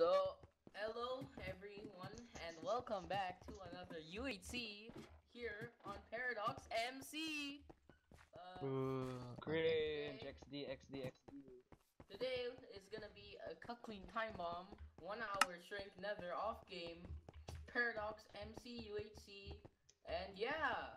So, hello everyone, and welcome back to another UHC here on Paradox MC. Uh, Cringe, XD, XD, XD. today is gonna be a cuckling time bomb, one hour shrink nether off game, Paradox MC UHC, and yeah.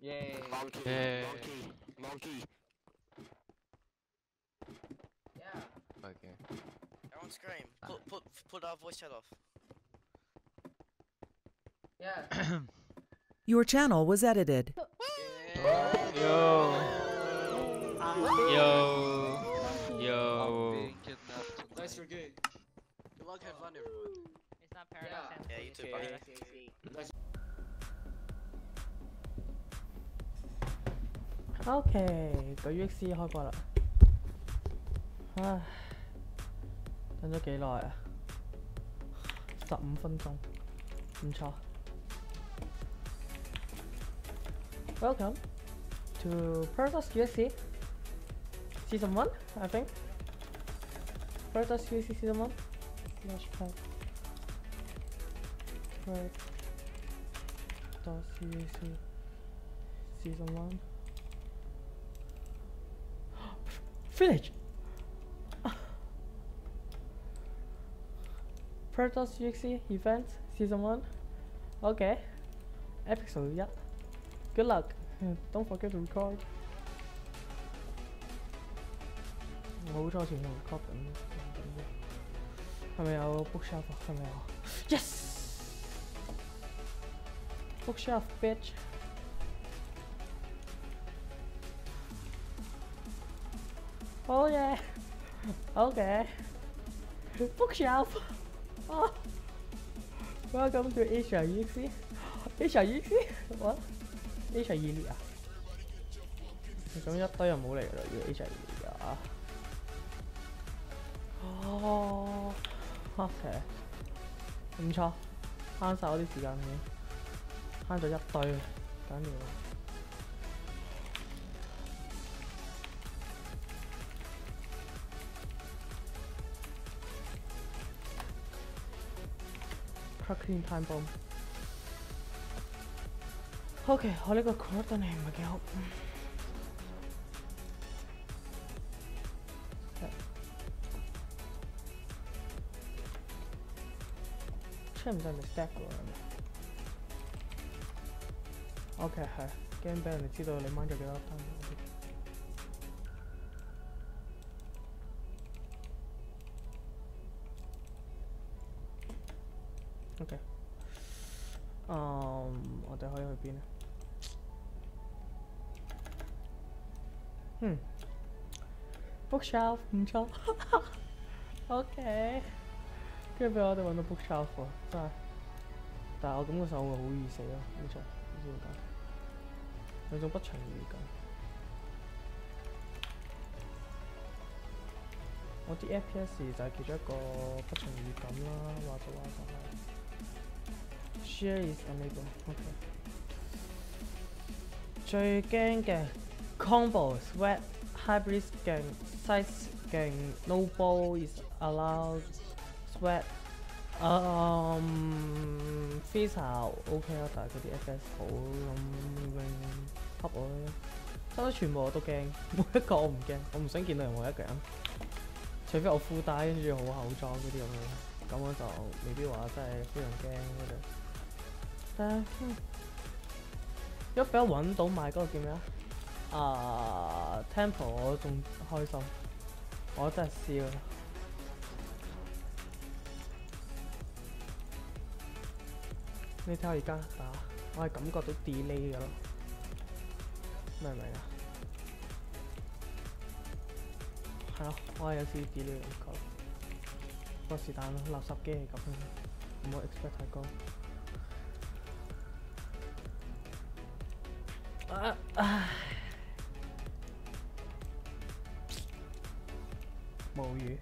Yay. Monkey, Yay. monkey, monkey. Yeah. Okay. Everyone scream. Put put put our voice chat off. Yeah. Your channel was edited. Yo. Yo. Yo. Nice for gay. Good luck, have fun, everyone. It's not Paradox Yeah. MC. Yeah, you too, Okay. buddy. OK，个 UXC 开过啦。唉， 等咗几耐啊？十五分钟，唔错。Welcome to Paradox UXC Season One, I think. Paradox UXC Season One. Slash pack. Paradox UXC Season One. Village! Paradox UXC Event Season 1 OK Episode 1 Good luck Don't forget to record 我好彩前度 record 紧系咪有 bookshelf 啊？系咪有？Yes! Bookshelf bitch Oh yeah. Okay. Bookshelf. Oh. Welcome to Asia EXE. Asia EXE? What? Asia 二列啊？咁一堆人冇嚟啦，要 Asia 二列啊。哦。OK。唔錯，慳晒我啲時間嘅，慳咗一堆，緊要。Crocodile time bomb. Okay, I'll go court hem, ik help. Trim's on the stack room. Okay, ha. Game ban, it's either only mind your get out time.，bookshelf 唔錯。OK。跟住俾我哋揾到 bookshelf 喎，真係。但係我感覺上我會好易死咯，呢場唔知點解。有種不祥預感。我啲 FPS 就係其中一個不祥預感啦，話就話就係。Share is unable. OK。最驚嘅 combo sweat hybrid 勁 size 勁 no ball is allowed sweat 嗯 Visa OK 啦，但係嗰啲 FS 好咁 wing 恰我咧，差唔多全部我都驚，每一個我唔驚，我唔想見到任何一個人，除非我附帶跟住好厚裝嗰啲咁樣，咁我就未必話真係非常驚嗰啲。但係，嗯如果俾我揾到買嗰個叫咩啊？啊 Temple 我仲開心，我真係笑。你睇下而家打，我係感覺到 delay 嘅咯，明唔明啊？係咯，我係有少少 delay 嘅感覺。不過是但啦，垃圾機係咁，唔好 expect 太高。啊唉，无语。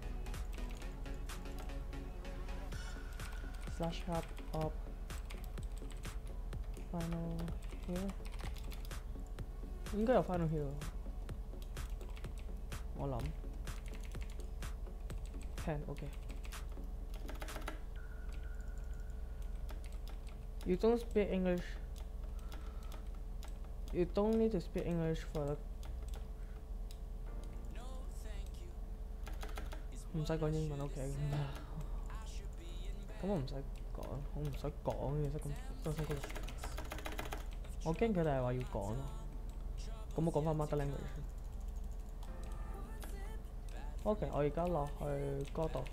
Slash up up final hill，应该有 final hill。我谂 can okay. You don't speak English. You don't need to speak English for the 唔使講英文 OK 咁我唔使講，我唔使講嘅，識咁。我驚佢哋係話要講咯。咁我講翻 mother language。OK，我而家落去嗰度。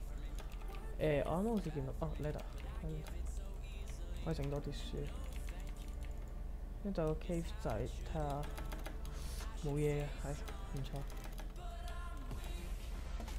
誒、我啱啱好似見到，哦，leader，，可以整多啲書。呢度有個 cave 仔，睇下冇嘢嘅，係唔錯。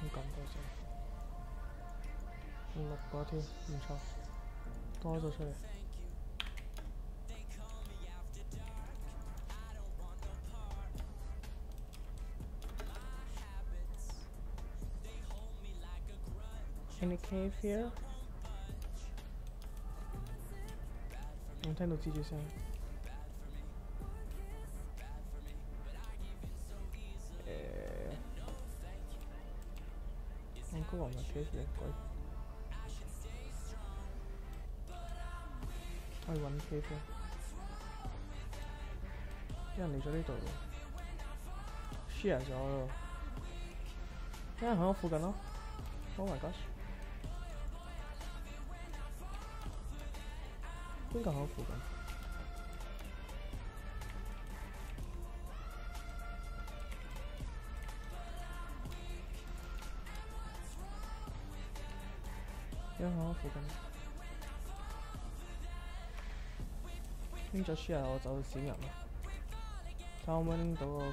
咁咁多只，六个添，唔错，多咗出嚟。Any cave here？我听到蜘蛛声。 应该话唔系 cave 嚟鬼。可以揾 cave 咯。有人嚟咗呢度喎，share 咗咯。有人喺我附近咯。Oh my gosh！边个喺我附近？ 有人喺我附近。拎咗輸啊我就閃人啦。睇可唔可以拎到個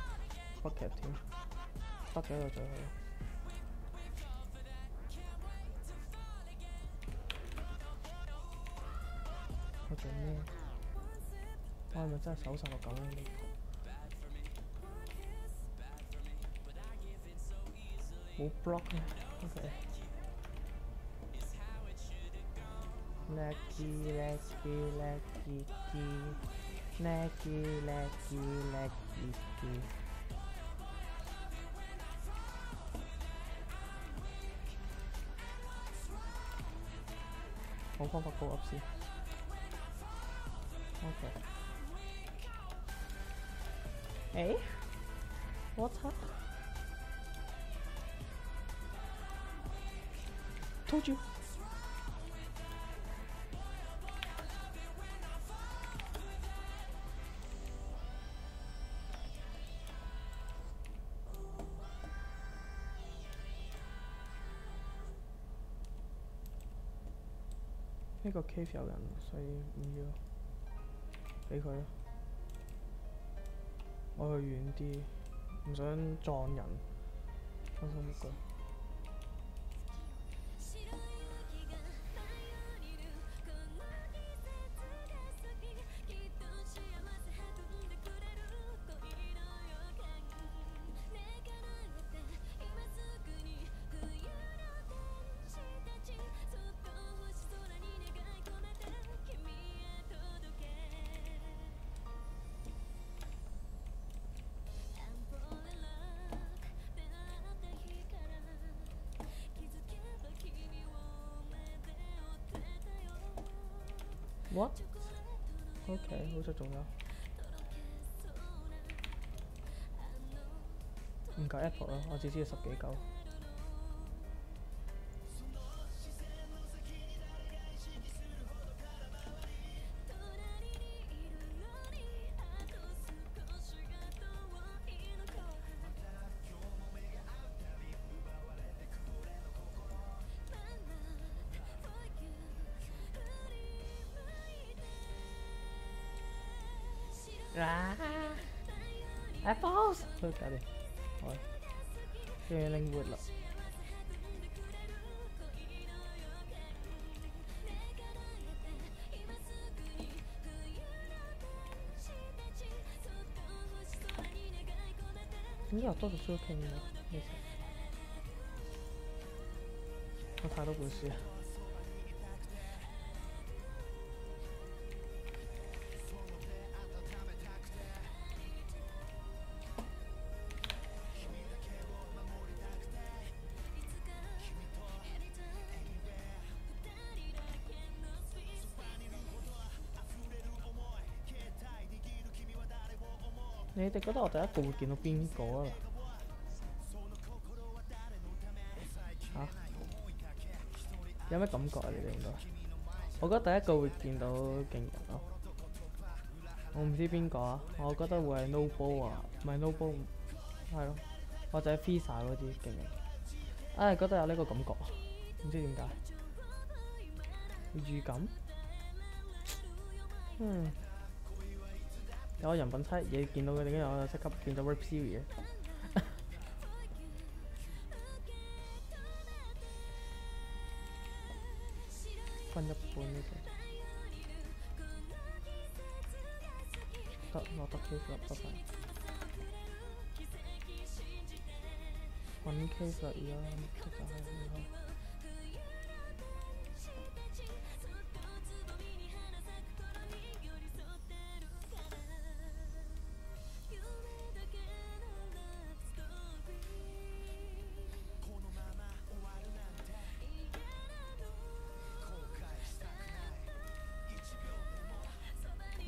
bucket 添？得嘅就最好。我做咩？我係咪真係手殺個狗咧？冇 block 啊，OK。lucky, lucky, lucky, lucky, Lucky, lucky, lucky, key. Không không phải up. Okay. Hey, what's up? Told you. 呢個 cave 有人，所以唔要。俾佢咯，我去遠啲，唔想撞人，放心一句。What? OK，好似仲有。唔够 apple 啦，我只知有十几嚿。Ah, apples! Thôi cả đi Thôi Chơi lên vượt lắm 이게 어떠서 좋을 텐데 그래서 다 다르고 있어요 你哋覺得我第一個會見到邊個啊？嚇、有咩感覺啊？你哋應該，我覺得第一個會見到勁人咯。我唔知邊個啊，我覺得會係 Noble 啊，唔係 Noble，係咯，或者 Visa 嗰啲勁人。唉、覺得有呢個感覺，唔知點解。預感？嗯。有個人品差嘢見到佢哋，跟住我就即刻變咗 Rap Siri 嘅。分一半呢個。得攞得 case 啦，拜拜。揾 case 啦，而家就係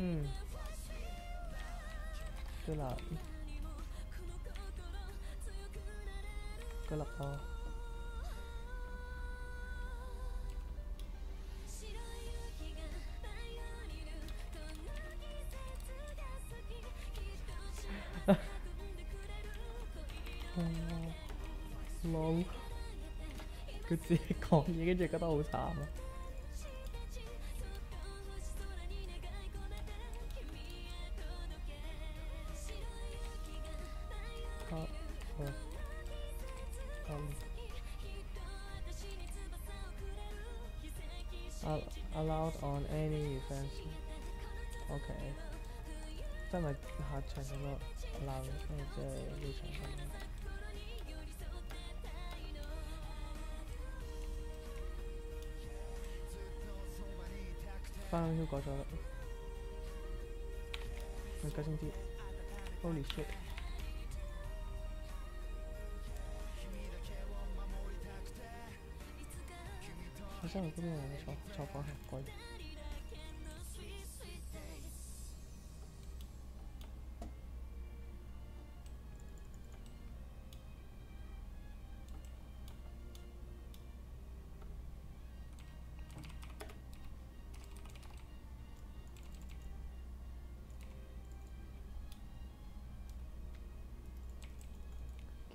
嗯，對啦，對啦哦。冇，佢 自己講嘢，跟住覺得好慘啊！OK，真系下場咁咯，allow 即係呢場咁咯。翻去都改咗啦，而家先知，Holy shit！我真係嗰邊有錯錯講係貴。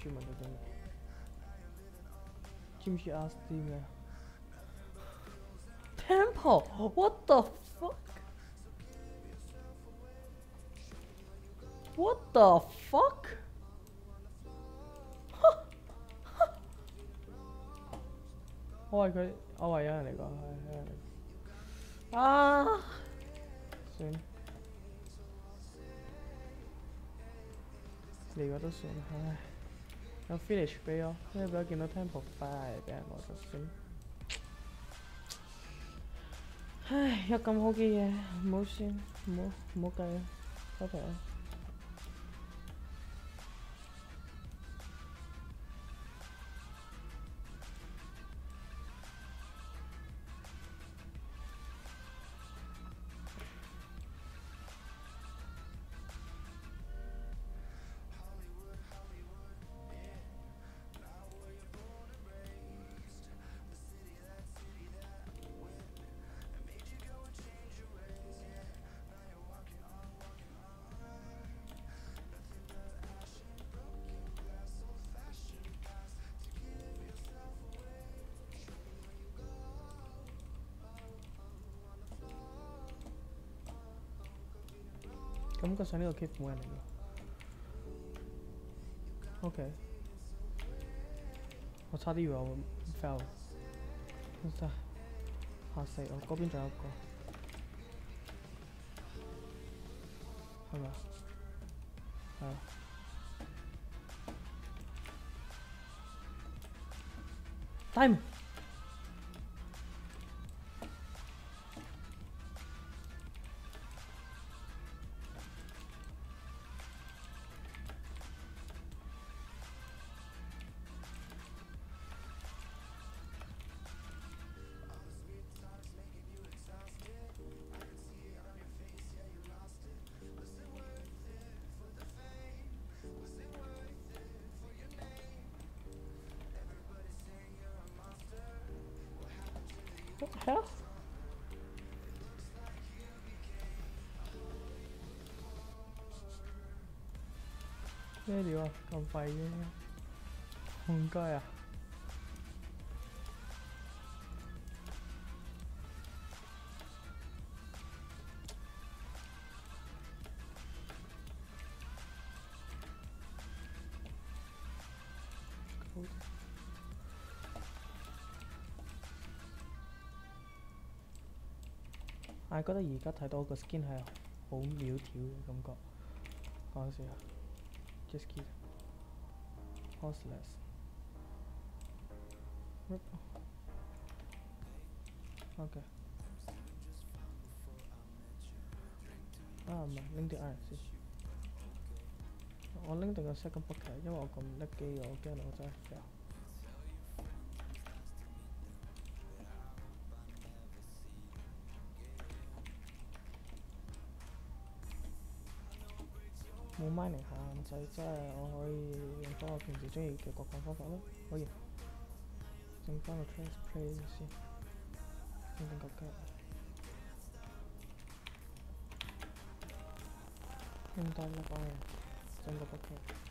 做咩？专注问到啲咩？知唔知 ask 啲咩？Temple，what the fuck？What the fuck？我系佢，我系有人嚟讲，系有人嚟讲。啊！算，嚟个都算，唉。 有 finish 俾我，因為俾我見到 temple 快俾人我就算。唉，有咁好嘅嘢，唔好算，唔好唔好計啦，收皮啦。感觉上呢个 keep 冇人嚟喎。OK，我差啲以为我 fail，真系吓死我！嗰边仲有一个，系咪啊？系啊。Time。 系咯，咩料啊？咁快啫，咁快啊。係覺得而家睇到個 skin 係好苗條嘅感覺。講笑啊，just kids hos less ok。啊唔係，拎啲 iron 先。我拎定個 second bucket，因為我咁叻機，我驚我真係。冇 mining 限制，即係我可以用翻我平時中意嘅各種方法咯。可以，整翻個 transplay 先，整定個 gap，用多粒 iron，整個 bucket。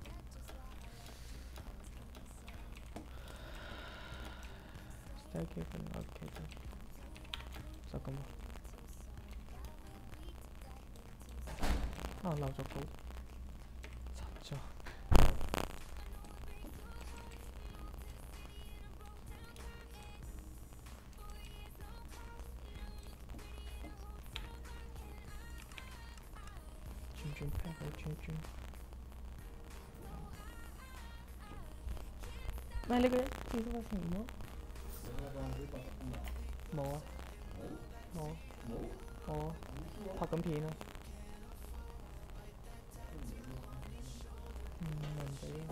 Thank you for el objeto. So come on. Oh, loud of cool. So, Chun chun pepper, chun chun. Mas ele 冇啊，冇啊，冇啊，拍緊片啊。嗯，人哋啊。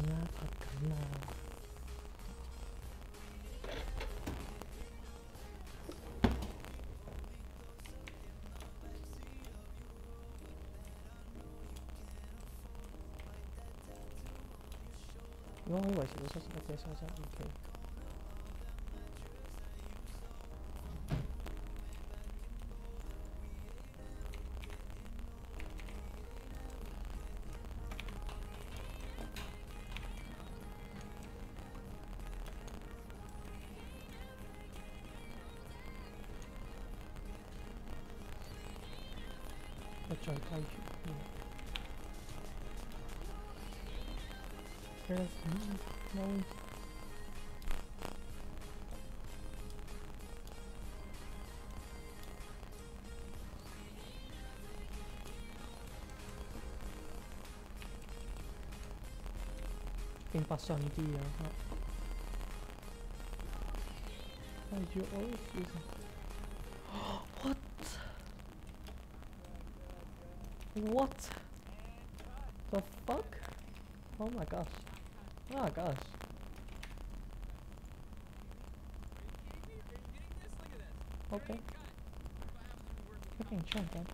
누나 버튼 나 너무 맛있어 소스 같은 이렇게 अच्छा thank you. No impassability ah. Ay, yo, oh, What? The fuck? Oh my gosh. Oh gosh. Okay. Fucking jump, man.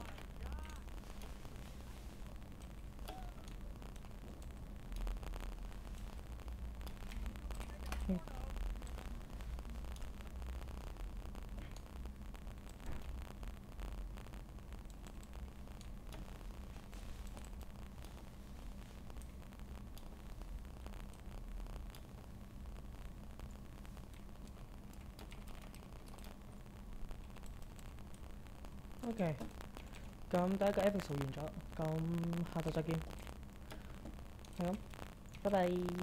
OK，咁第一個 episode 完咗，咁下集再見，係咁，拜拜。